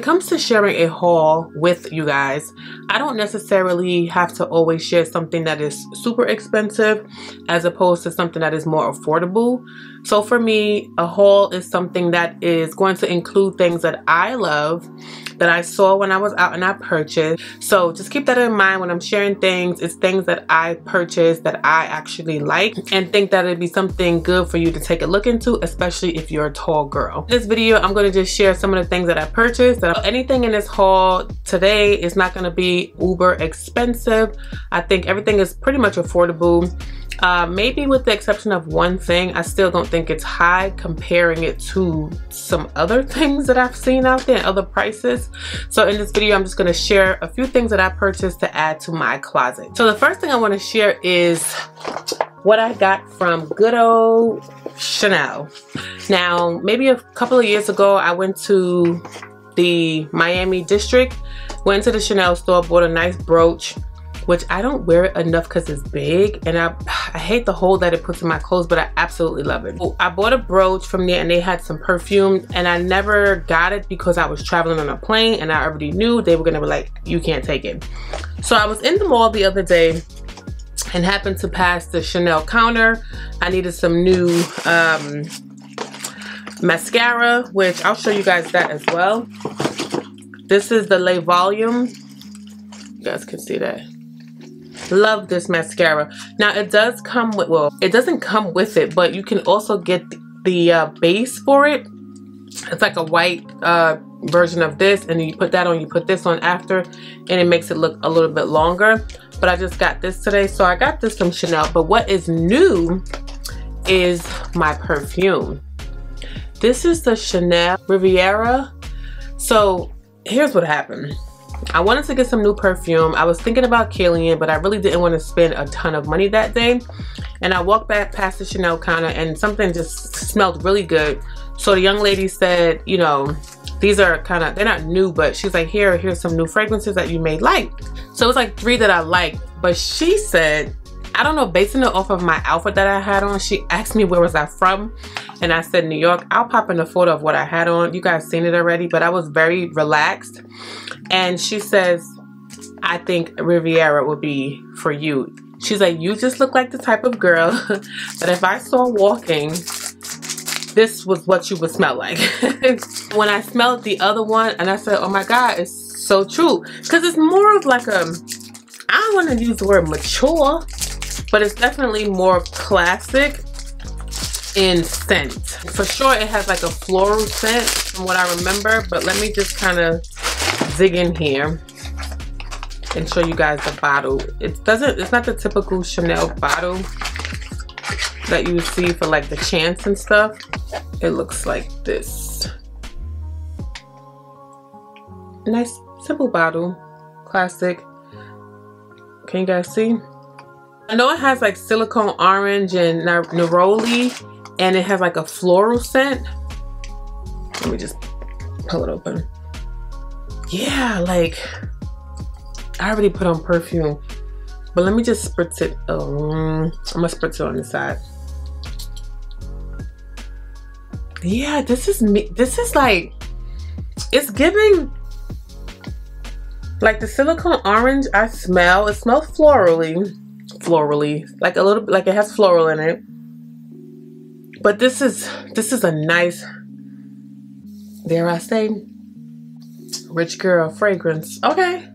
it comes to sharing a haul with you guys, I don't necessarily have to always share something that is super expensive as opposed to something that is more affordable. So for me, a haul is something that is going to include things that I love that I saw when I was out and I purchased. So just keep that in mind when I'm sharing things. It's things that I purchased that I actually like and think that it'd be something good for you to take a look into, especially if you're a tall girl. In this video, I'm going to just share some of the things that I purchased. That anything in this haul today is not going to be uber expensive. I think everything is pretty much affordable. Uh, maybe with the exception of one thing, I still don't think it's high comparing it to some other things that I've seen out there and other prices. So in this video, I'm just gonna share a few things that I purchased to add to my closet. So the first thing I wanna share is what I got from good old Chanel. Now, maybe a couple of years ago, I went to the Miami district, went to the Chanel store, bought a nice brooch, which I don't wear it enough because it's big and I, I hate the hole that it puts in my clothes but I absolutely love it. I bought a brooch from there and they had some perfume and I never got it because I was traveling on a plane and I already knew they were gonna be like you can't take it. So I was in the mall the other day and happened to pass the Chanel counter. I needed some new um, mascara which I'll show you guys that as well. This is the Le Volume. You guys can see that love this mascara. Now it does come with well it doesn't come with it but you can also get the, the uh, base for it. It's like a white uh, version of this and you put that on you put this on after and it makes it look a little bit longer. But I just got this today so I got this from Chanel. But what is new is my perfume. This is the Chanel Riviera. So here's what happened I wanted to get some new perfume. I was thinking about Kilian, but I really didn't want to spend a ton of money that day. And I walked back past the Chanel counter and something just smelled really good. So the young lady said, you know, these are kind of, they're not new, but she's like, here, here's some new fragrances that you may like. So it was like three that I liked. But she said, I don't know, basing it off of my outfit that I had on, she asked me where was I from and I said New York. I'll pop in a photo of what I had on. You guys seen it already, but I was very relaxed. And she says, I think Riviera would be for you. She's like, you just look like the type of girl that if I saw walking, this was what you would smell like. when I smelled the other one and I said, oh my God, it's so true. Because it's more of like a, I don't want to use the word mature, but it's definitely more classic in scent. For sure it has like a floral scent from what I remember, but let me just kind of dig in here and show you guys the bottle. It doesn't, it's not the typical Chanel bottle that you see for like the chance and stuff. It looks like this. Nice, simple bottle, classic. Can you guys see? I know it has like Sicilian orange and neroli and it has like a floral scent. Let me just pull it open. Yeah, like I already put on perfume, but let me just spritz it. Um, oh, I'm gonna spritz it on the side. Yeah, this is me. This is like, it's giving like the Sicilian orange I smell. It smells florally, florally, like a little, like it has floral in it. But this is this is a nice, dare I say, rich girl fragrance. Okay.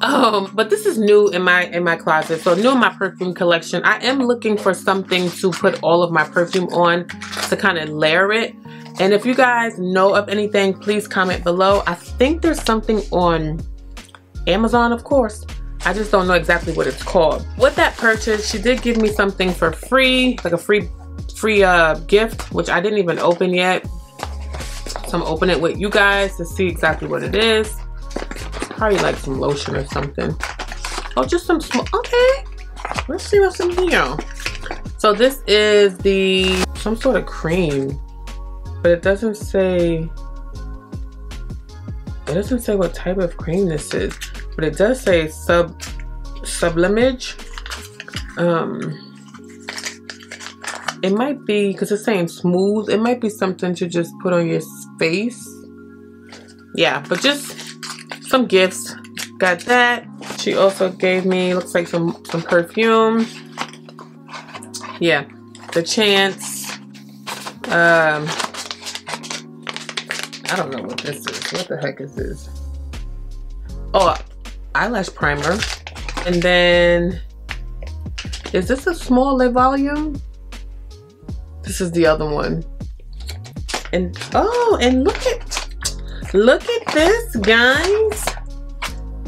Um, but this is new in my in my closet. So new in my perfume collection. I am looking for something to put all of my perfume on to kind of layer it. And if you guys know of anything, please comment below. I think there's something on Amazon, of course. I just don't know exactly what it's called. With that purchase, she did give me something for free, like a free free uh, gift, which I didn't even open yet. So I'm opening it with you guys to see exactly what it is. Probably like some lotion or something. Oh, just some small, okay. Let's see what's in here. So this is the, some sort of cream, but it doesn't say, it doesn't say what type of cream this is, but it does say sub, sublimage. Um, it might be, because it's saying smooth, it might be something to just put on your face. yeah, but just some gifts. Got that. She also gave me, looks like some, some perfume. Yeah, the Chance. Um, I don't know what this is. What the heck is this? Oh, eyelash primer. And then, is this a small lip volume? This is the other one. And, oh, and look at, look at this, guys.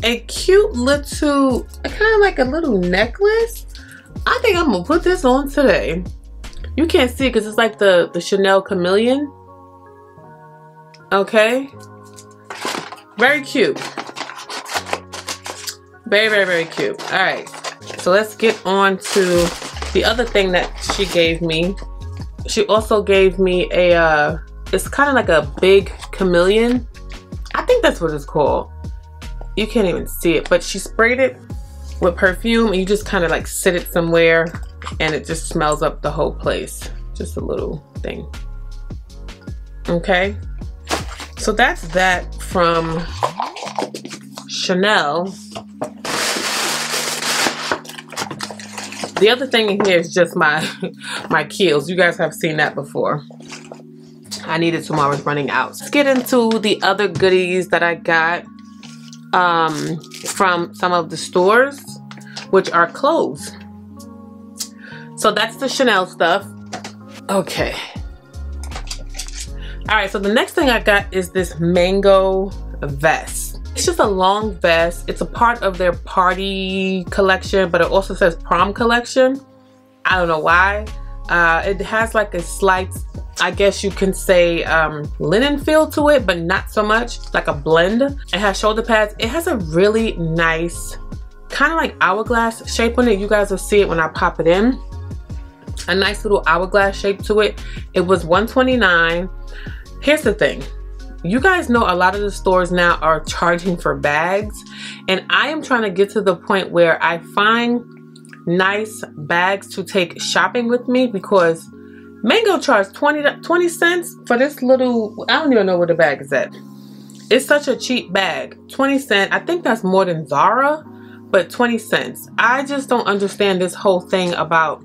A cute little, kind of like a little necklace. I think I'm gonna put this on today. You can't see because it's like the, the Chanel Camellia. Okay. Very cute. Very, very, very cute. All right. So let's get on to the other thing that she gave me. She also gave me a, uh, it's kind of like a big camellia. I think that's what it's called. You can't even see it, but she sprayed it with perfume and you just kind of like sit it somewhere and it just smells up the whole place. Just a little thing. Okay. So that's that from Chanel. The other thing in here is just my my Kiehl's. You guys have seen that before. I needed tomorrow's running out. Let's get into the other goodies that I got um, from some of the stores, which are clothes. So that's the Chanel stuff. Okay. All right, so the next thing I got is this mango vest. Just a long vest. It's a part of their party collection, but it also says prom collection. I don't know why. Uh, it has like a slight, I guess you can say um, linen feel to it, but not so much, like a blend. It has shoulder pads. It has a really nice, kind of like hourglass shape on it. You guys will see it when I pop it in. A nice little hourglass shape to it. It was 129 Here's the thing. You guys know a lot of the stores now are charging for bags and I am trying to get to the point where I find nice bags to take shopping with me because Mango charged 20, 20 cents for this little, I don't even know where the bag is at. It's such a cheap bag, 20 cents. I think that's more than Zara, but 20 cents. I just don't understand this whole thing about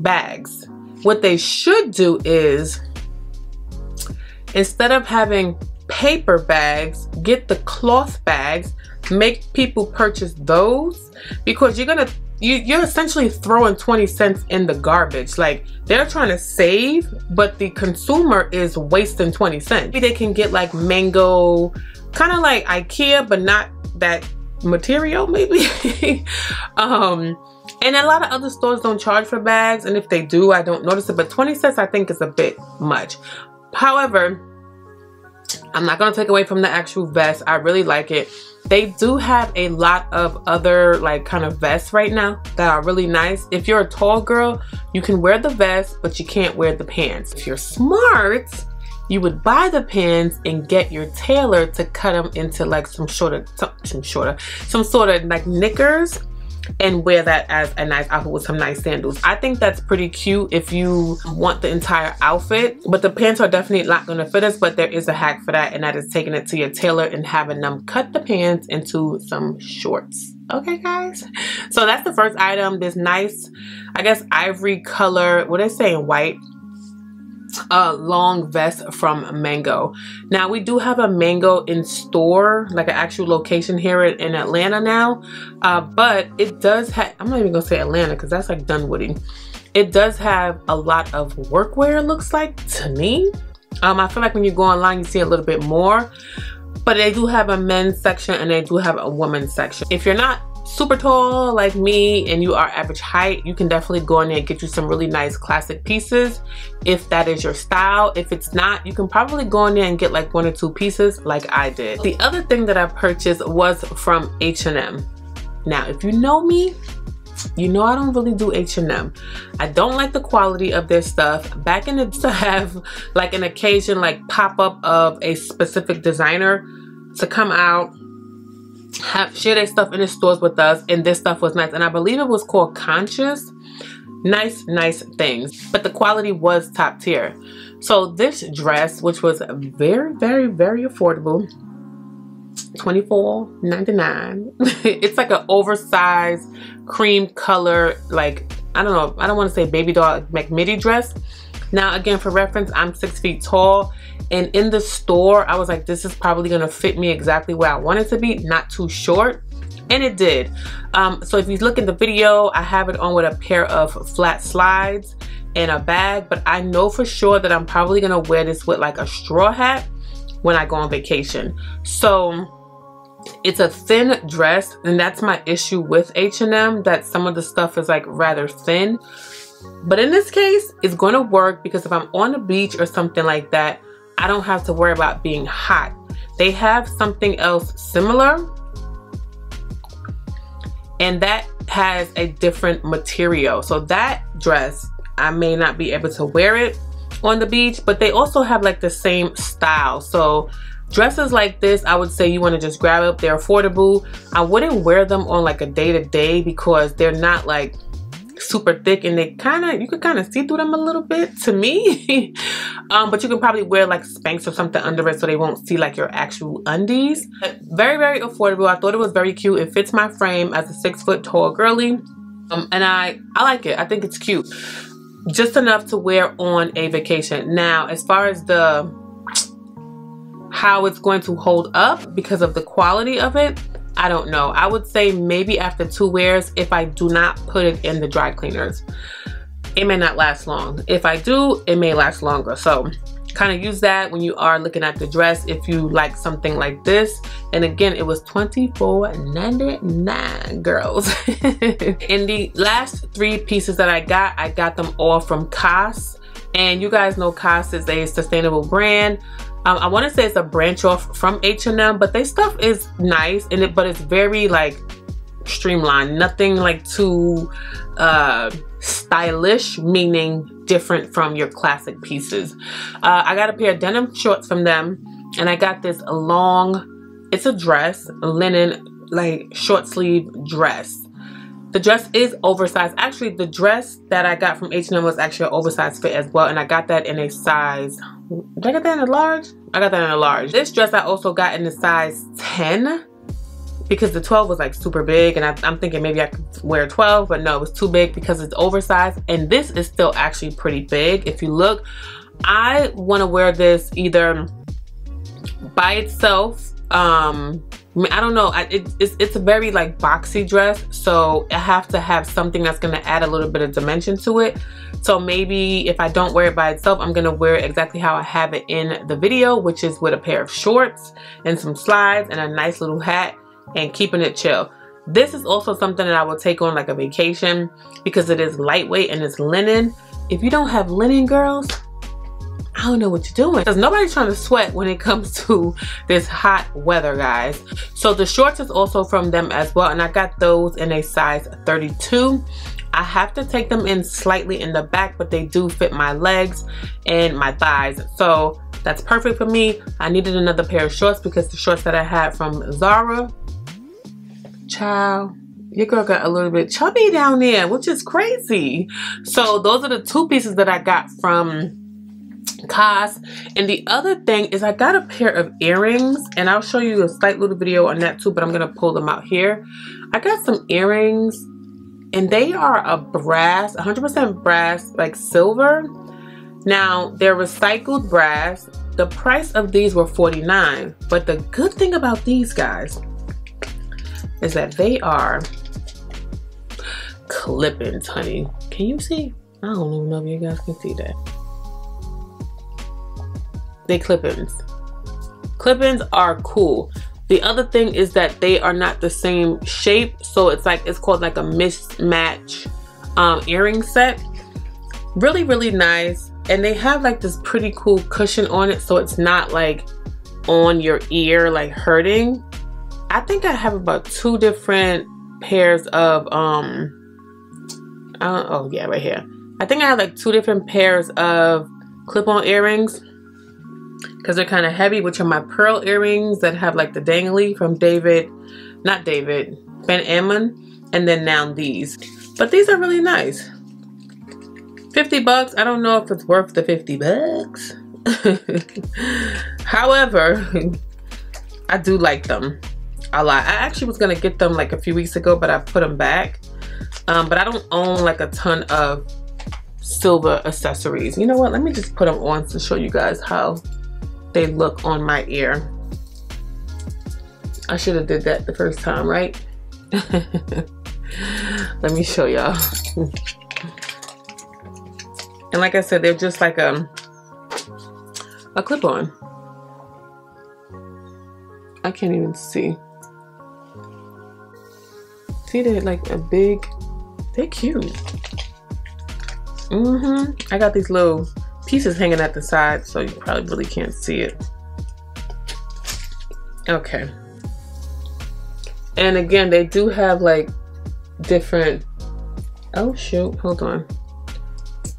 bags. What they should do is Instead of having paper bags, get the cloth bags, make people purchase those because you're gonna you, you're essentially throwing 20 cents in the garbage. Like they're trying to save, but the consumer is wasting 20 cents. Maybe they can get like mango, kind of like Ikea, but not that material maybe. um, and a lot of other stores don't charge for bags. And if they do, I don't notice it. But 20 cents I think is a bit much. However, I'm not going to take away from the actual vest. I really like it. They do have a lot of other like kind of vests right now that are really nice. If you're a tall girl, you can wear the vest, but you can't wear the pants. If you're smart, you would buy the pants and get your tailor to cut them into like some shorter, some shorter, some sort of like knickers and wear that as a nice outfit with some nice sandals. I think that's pretty cute if you want the entire outfit, but the pants are definitely not gonna fit us, but there is a hack for that, and that is taking it to your tailor and having them cut the pants into some shorts. Okay, guys? So that's the first item, this nice, I guess, ivory color, what are they saying, white? A long vest from Mango. Now we do have a Mango in store, like an actual location here in Atlanta now. Uh, but it does have, I'm not even gonna say Atlanta because that's like Dunwoody. It does have a lot of workwear looks like to me. Um, I feel like when you go online you see a little bit more. But they do have a men's section and they do have a women's section. If you're not super tall like me and you are average height, you can definitely go in there and get you some really nice classic pieces if that is your style. If it's not, you can probably go in there and get like one or two pieces like I did. The other thing that I purchased was from H&M. Now, if you know me, you know I don't really do H&M. I don't like the quality of their stuff. Back in the to have like an occasion like pop up of a specific designer to come out have share their stuff in the stores with us and this stuff was nice and I believe it was called Conscious nice nice things but the quality was top tier So this dress, which was very, very, very affordable, $24.99. it's like an oversized cream color, like, I don't know, I don't want to say baby doll like midi dress. Now, again, for reference, I'm six feet tall. And in the store, I was like, this is probably going to fit me exactly where I want it to be, not too short. And it did. Um, so if you look in the video, I have it on with a pair of flat slides and a bag. But I know for sure that I'm probably going to wear this with like a straw hat when I go on vacation. So it's a thin dress and that's my issue with H&M that some of the stuff is like rather thin but in this case it's going to work because if I'm on the beach or something like that I don't have to worry about being hot they have something else similar and that has a different material so that dress I may not be able to wear it on the beach but they also have like the same style so Dresses like this, I would say you want to just grab up. They're affordable. I wouldn't wear them on like a day-to-day because they're not like super thick and they kind of, you can kind of see through them a little bit to me. um, but you can probably wear like Spanx or something under it so they won't see like your actual undies. Very, very affordable. I thought it was very cute. It fits my frame as a six foot tall girly. Um, and I, I like it. I think it's cute. Just enough to wear on a vacation. Now, as far as the how it's going to hold up because of the quality of it, I don't know. I would say maybe after two wears if I do not put it in the dry cleaners. It may not last long. If I do, it may last longer. So kind of use that when you are looking at the dress if you like something like this and again it was $24.99 girls in the last three pieces that I got I got them all from COS and you guys know COS is a sustainable brand um, I want to say it's a branch off from H&M, but their stuff is nice, and it but it's very like streamlined. Nothing like too uh, stylish, meaning different from your classic pieces. Uh, I got a pair of denim shorts from them, and I got this long, it's a dress, linen, like short sleeve dress. The dress is oversized. Actually, the dress that I got from H&M was actually an oversized fit as well. And I got that in a size, did I get that in a large? I got that in a large. This dress I also got in a size 10 because the 12 was like super big and I, am thinking maybe I could wear 12 but no it was too big because it's oversized and this is still actually pretty big if you look I want to wear this either by itself um I don't know. I, it, it's, it's a very like boxy dress. So I have to have something that's going to add a little bit of dimension to it. So maybe if I don't wear it by itself, I'm going to wear it exactly how I have it in the video, which is with a pair of shorts and some slides and a nice little hat and keeping it chill. This is also something that I will take on like a vacation because it is lightweight and it's linen. If you don't have linen, girls, I don't know what you're doing. Because nobody's trying to sweat when it comes to this hot weather, guys. So the shorts is also from them as well. And I got those in a size 32. I have to take them in slightly in the back, but they do fit my legs and my thighs. So that's perfect for me. I needed another pair of shorts because the shorts that I had from Zara, child, your girl got a little bit chubby down there, which is crazy. So those are the two pieces that I got from COS. And the other thing is I got a pair of earrings and I'll show you a slight little video on that too, but I'm going to pull them out here. I got some earrings and they are a brass, 100% brass, like silver. Now, they're recycled brass. The price of these were 49 but the good thing about these guys is that they are clip-ins, honey. Can you see? I don't even know if you guys can see that they clip-ins. Clip-ins are cool. The other thing is that they are not the same shape. So it's like, it's called like a mismatch um, earring set. Really, really nice. And they have like this pretty cool cushion on it. So it's not like on your ear, like hurting. I think I have about two different pairs of, um, oh yeah, right here. I think I have like two different pairs of clip-on earrings because they're kind of heavy, which are my pearl earrings that have like the dangly from David, not David, Ben-Amun, and then now these. But these are really nice. 50 bucks. I don't know if it's worth the 50 bucks. However, I do like them a lot. I actually was gonna get them like a few weeks ago, but I put them back. Um, but I don't own like a ton of silver accessories. You know what? Let me just put them on to show you guys how they look on my ear. I should have did that the first time, right? Let me show y'all. and like I said, they're just like a, a clip-on. I can't even see. See, they're like a big, they're cute. Mm-hmm. I got these little pieces hanging at the side, so you probably really can't see it. Okay. And again, they do have like different, oh shoot, hold on.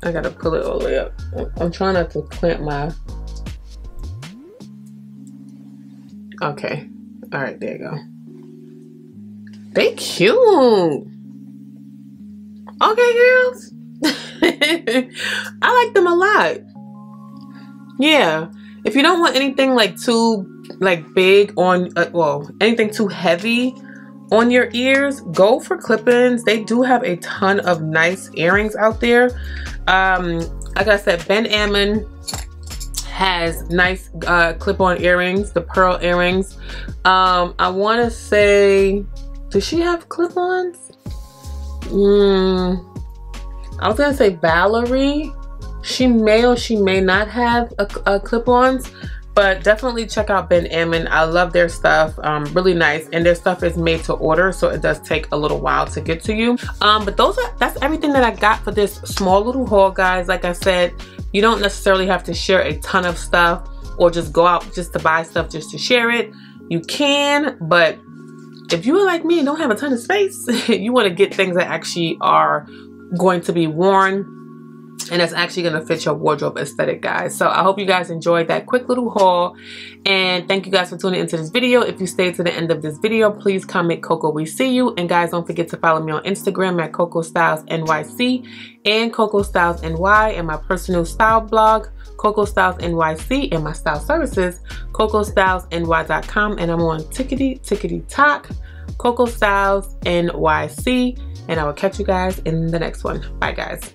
I gotta pull it all the way up. I'm trying not to clamp my, okay. All right, there you go. They cute. Okay, girls. I like them a lot. Yeah. If you don't want anything like too like big on uh, well, anything too heavy on your ears, go for clip-ins. They do have a ton of nice earrings out there. Um like I said, Ben-Amun has nice uh, clip-on earrings, the pearl earrings. Um, I want to say, does she have clip-ons? Hmm. I was gonna say Valerie. She may or she may not have a, a clip-ons, but definitely check out Ben-Amun. I love their stuff, um, really nice, and their stuff is made to order, so it does take a little while to get to you. Um, but those are that's everything that I got for this small little haul, guys. Like I said, you don't necessarily have to share a ton of stuff or just go out just to buy stuff just to share it. You can, but if you are like me and don't have a ton of space, you want to get things that actually are going to be worn and it's actually going to fit your wardrobe aesthetic guys. So i hope you guys enjoyed that quick little haul and thank you guys for tuning into this video. If you stayed to the end of this video please comment coco we see you and guys don't forget to follow me on instagram at coco styles nyc and coco styles ny and my personal style blog coco styles nyc and my style services coco styles cocostylesny.com and i'm on tickety tickety talk coco styles nyc and I will catch you guys in the next one. Bye guys.